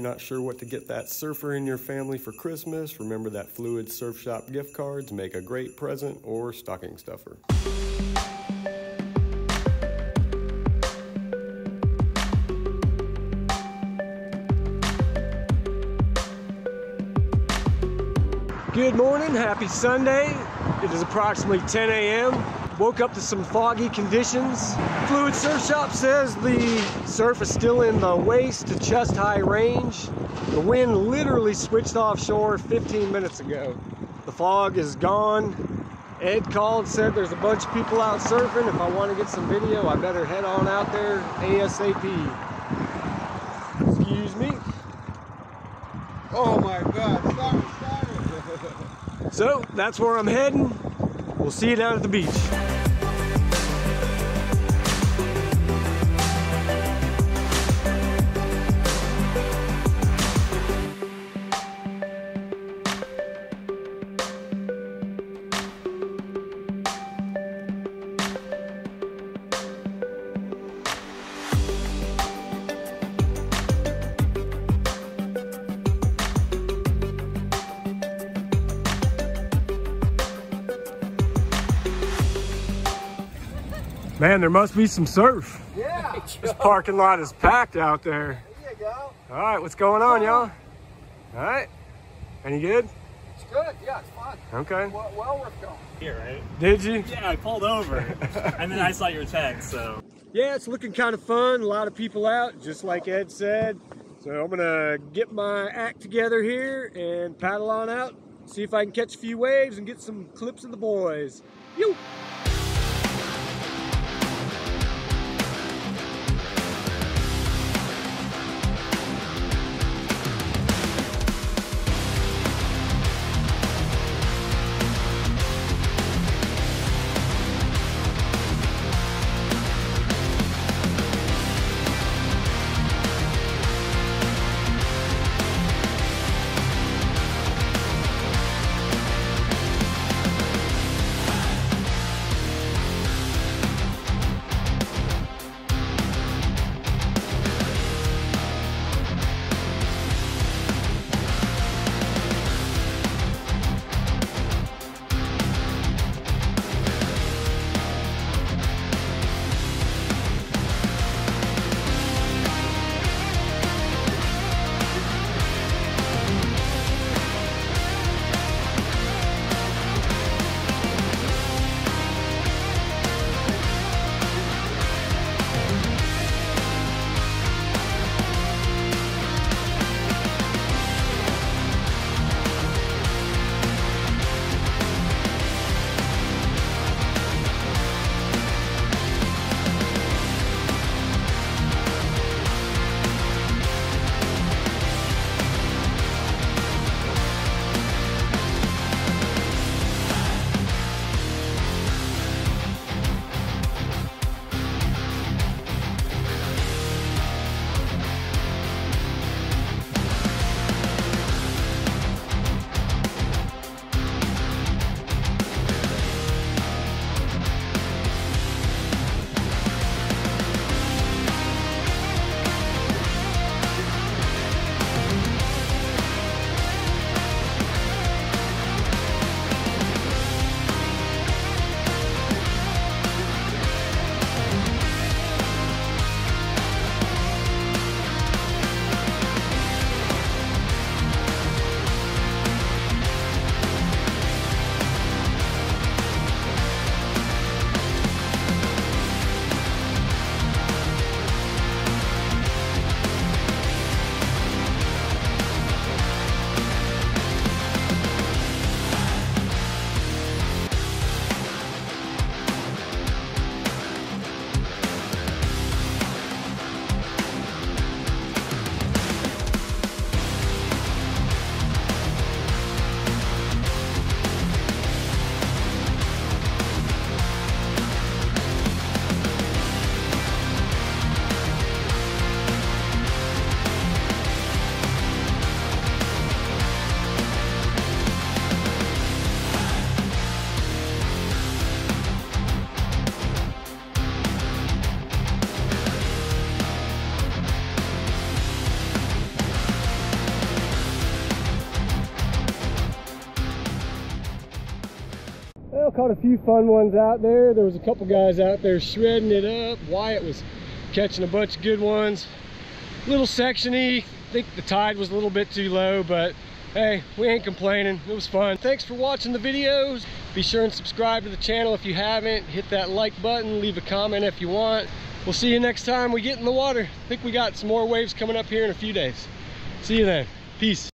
you're not sure what to get that surfer in your family for Christmas, remember that Fluid Surf Shop gift cards make a great present or stocking stuffer. Good morning, happy Sunday. It is approximately 10 a.m. Woke up to some foggy conditions. Fluid Surf Shop says the surf is still in the waist to chest high range. The wind literally switched offshore 15 minutes ago. The fog is gone. Ed called, said there's a bunch of people out surfing. If I want to get some video, I better head on out there ASAP. Excuse me. Oh my God, stop stop So that's where I'm heading. We'll see you down at the beach. Man, there must be some surf. Yeah. This parking lot is packed out there. There you go. All right, what's going on, y'all? Uh-huh. All right. Any good? It's good. Yeah, it's fun. Okay. Well, well worth going. Here, right? Did you? Yeah, I pulled over, and then I saw your text, so. Yeah, it's looking kind of fun. A lot of people out, just like Ed said. So I'm gonna get my act together here and paddle on out, see if I can catch a few waves and get some clips of the boys. Yo! Kyle caught a few fun ones out there. There was a couple guys out there shredding it up. Wyatt was catching a bunch of good ones. Little sectiony. I think the tide was a little bit too low, but hey, we ain't complaining. It was fun. Thanks for watching the videos. Be sure and subscribe to the channel if you haven't. Hit that like button. Leave a comment if you want. We'll see you next time we get in the water. I think we got some more waves coming up here in a few days. See you then. Peace.